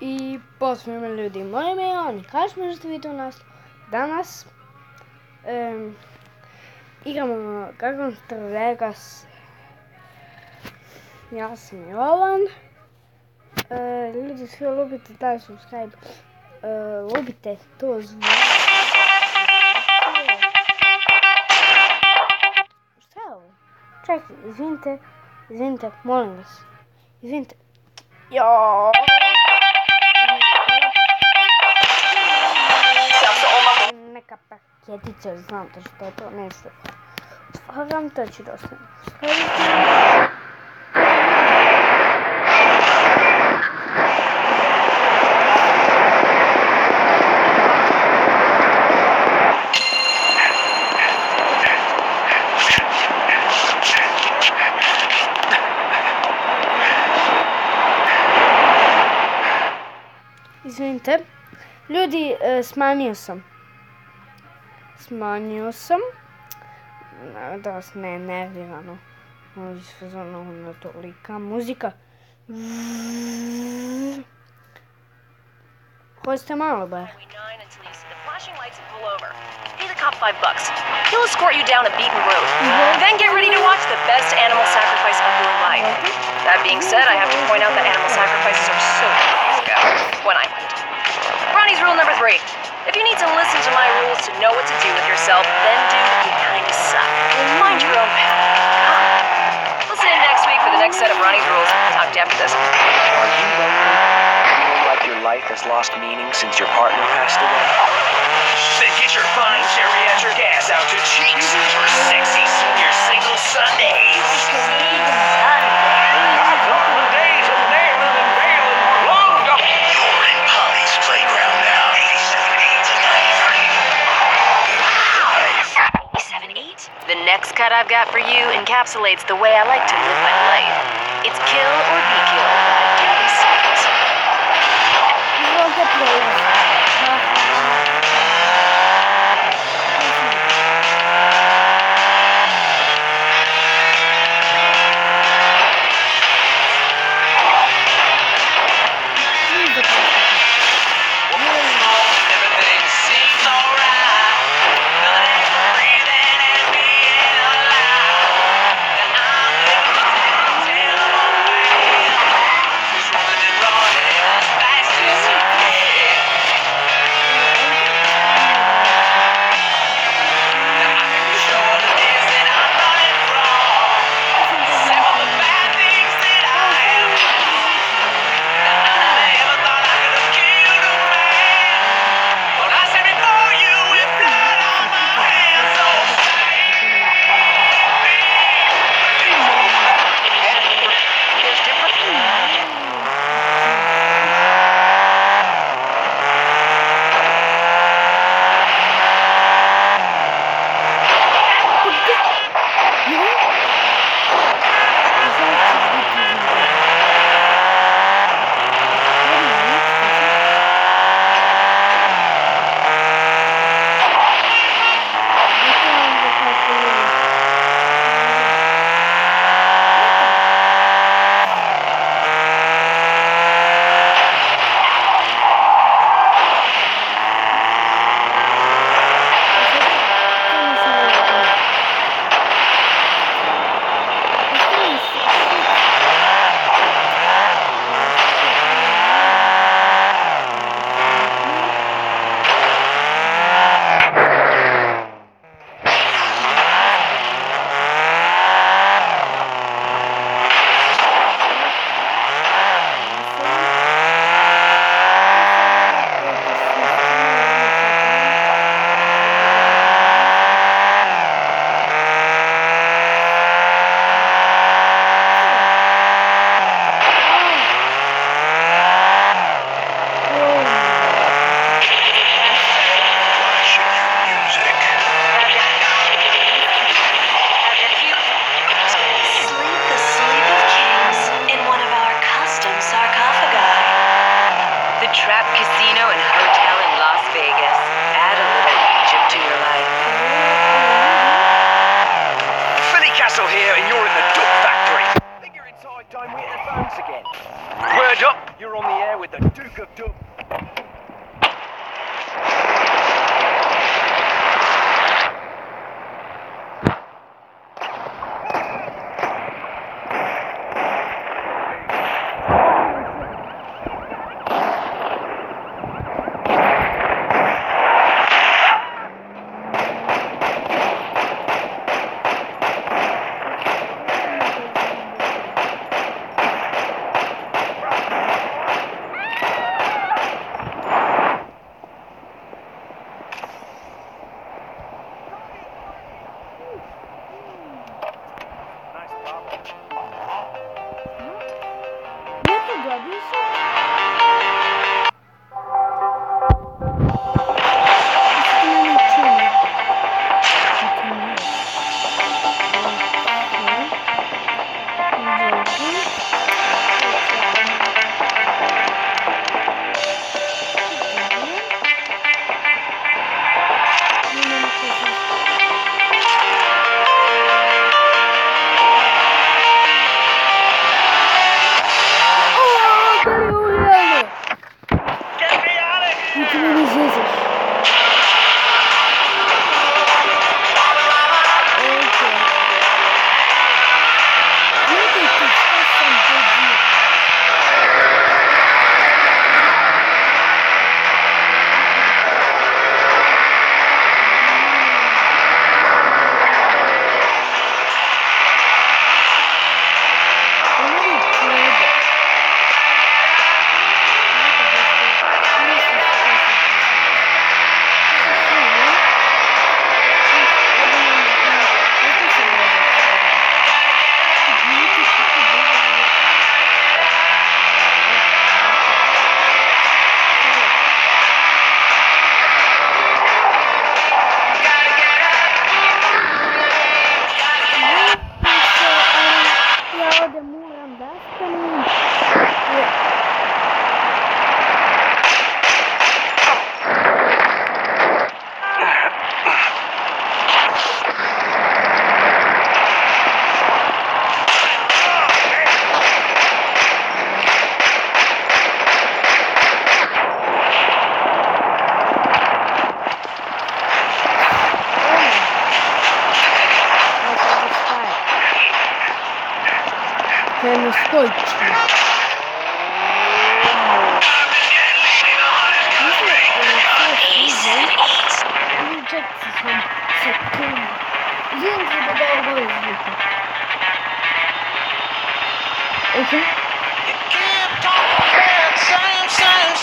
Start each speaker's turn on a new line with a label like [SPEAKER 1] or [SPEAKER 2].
[SPEAKER 1] I pozdrav ljudi, moje ime je Oni, kao što možete vidjeti u nas danas um, igramo Dragon Vegas. Ja sam Jovan. Uh, ljudi svi lubite taj subscribe. Uh, lubite to zvuk. Šta je ovo? Čekaj, izvinite, izvinite, molim vas. Izvinite. Ja. Neka paketića, znam to što je to nešto. Stvaram to ću dosta. Izvinite. Ljudi, e, smanio sam. Da vas ne nervirano. Ovdje se zove na tolika muzika. Hoćete malo bar.
[SPEAKER 2] Highway 9 until you see the flashing lights and pull over. Pay the cop five bucks. He'll escort you down a beaten road. Mm-hmm. Then get ready to watch the best animal sacrifice of your life. Mm-hmm. That being said, I have to point out that animal sacrifices are so ago when I went. Ronnie's rule number three. If you need to listen to my rules to know what to do with yourself, then dude, you kinda suck. Find your own path. Come. Listen in next week for the next set of Ronnie's rules. Talk to you after this.
[SPEAKER 3] Are you lonely? Feeling like your life has lost meaning since your partner passed away?
[SPEAKER 4] Then get your fine geriatric ass out to Cheeks for sexy senior single Sundays.
[SPEAKER 2] The next cut I've got for you encapsulates the way I like to live my life. It's kill or be killed by. trap casino and hotel in Las Vegas. Add a little Egypt to your life.
[SPEAKER 4] Billy Castle here, and you're in the Duke Factory. I think you're inside time. We're the phones again.
[SPEAKER 3] Word up, you're on the air with the Duke of
[SPEAKER 1] Duke. секунд. Він забудав
[SPEAKER 4] звуку. Окей. You keep on saying.